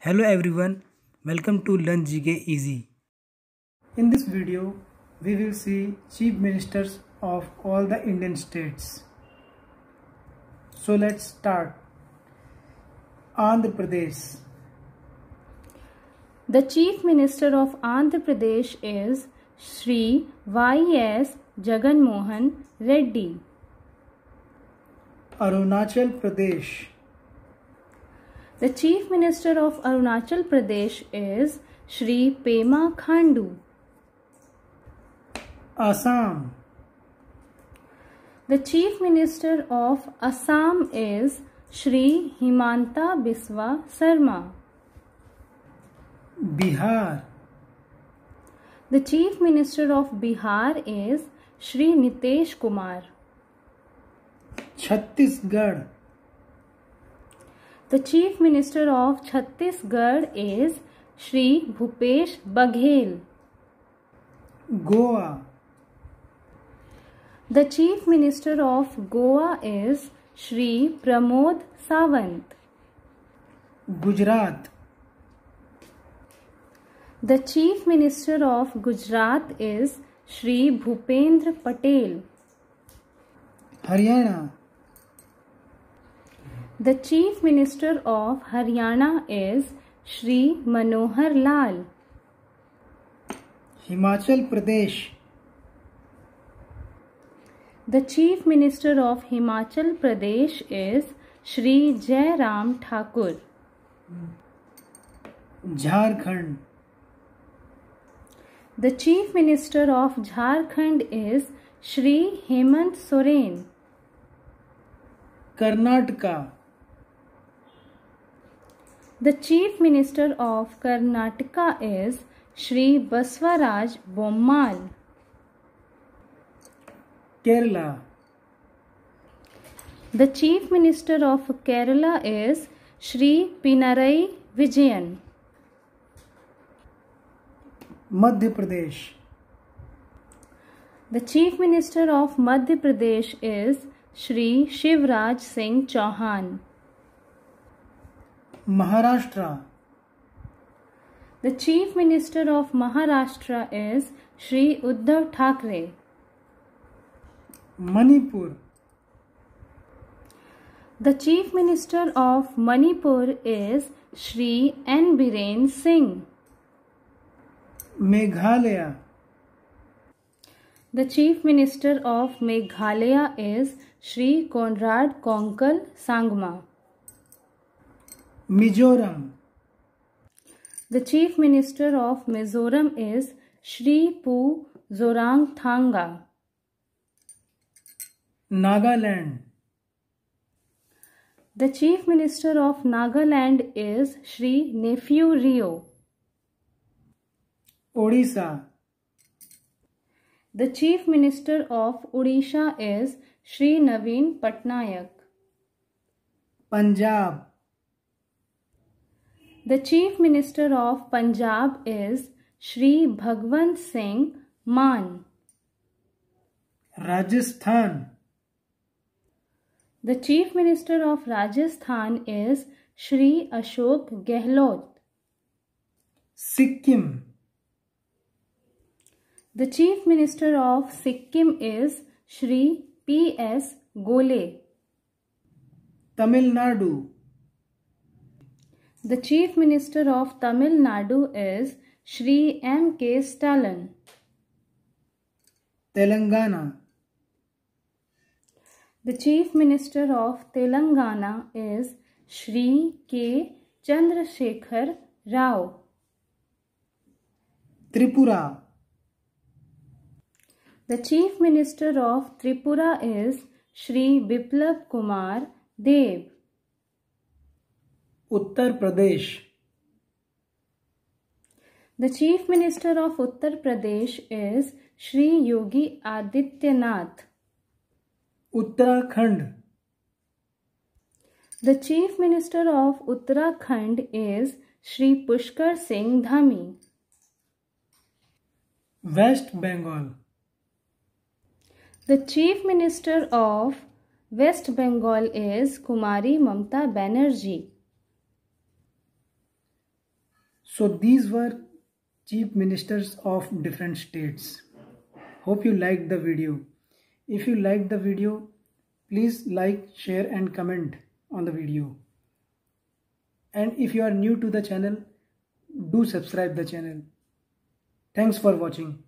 Hello everyone, welcome to Learn GK Easy. In this video, we will see chief ministers of all the Indian states. So let's start. Andhra Pradesh. The Chief Minister of Andhra Pradesh is Sri Y.S. Jagan Mohan Reddy. Arunachal Pradesh. The Chief Minister of Arunachal Pradesh is Sri Pema Khandu. Assam. The Chief Minister of Assam is Sri Himanta Biswa Sarma. Bihar. The Chief Minister of Bihar is Sri Nitish Kumar. Chhattisgarh. The Chief Minister of Chhattisgarh is Sri Bhupesh Baghel. Goa. The Chief Minister of Goa is Sri Pramod Sawant. Gujarat. The Chief Minister of Gujarat is Sri Bhupendra Patel. Haryana. The Chief Minister of Haryana is Sri Manohar Lal. Himachal Pradesh. The Chief Minister of Himachal Pradesh is Sri Jai Ram Thakur. Jharkhand. The Chief Minister of Jharkhand is Sri Hemant Soren. Karnataka. The Chief Minister of Karnataka is Sri Baswaraj Bommai. Kerala. The Chief Minister of Kerala is Sri Pinarayi Vijayan. Madhya Pradesh. The Chief Minister of Madhya Pradesh is Sri Shivraj Singh Chauhan. Maharashtra. The Chief Minister of Maharashtra is Sri Uddhav Thackeray. Manipur. The Chief Minister of Manipur is Sri N. Biren Singh. Meghalaya. The Chief Minister of Meghalaya is Sri Konrad Kongkal Sangma. Mizoram. The Chief Minister of Mizoram is Sri Pu Zoramthanga. Nagaland. The Chief Minister of Nagaland is Sri Neiphiu Rio. Odisha. The Chief Minister of Odisha is Sri Naveen Patnaik. Punjab. The Chief Minister of Punjab is Sri Bhagwant Singh Mann. Rajasthan. The Chief Minister of Rajasthan is Sri Ashok Gehlot. Sikkim. The Chief Minister of Sikkim is Sri P.S. Golay. Tamil Nadu. The Chief Minister of Tamil Nadu is Sri M.K. Stalin. Telangana. The Chief Minister of Telangana is Sri K. Chandrasekhar Rao. Tripura. The Chief Minister of Tripura is Sri Biplab Kumar Dev. Uttar Pradesh the chief minister of Uttar Pradesh is Shri Yogi Adityanath Uttarakhand the chief minister of Uttarakhand is Shri Pushkar Singh Dhami West Bengal the chief minister of West Bengal is Kumari Mamata Banerjee So these were chief ministers of different states. Hope you liked the video. If you liked the video, please like, share and comment on the video. And if you are new to the channel, do subscribe the channel. Thanks for watching.